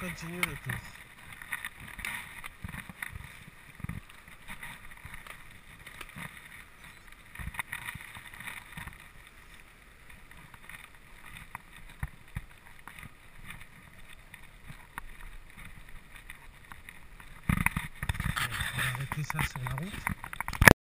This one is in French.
continue le tour. On ça sur la route.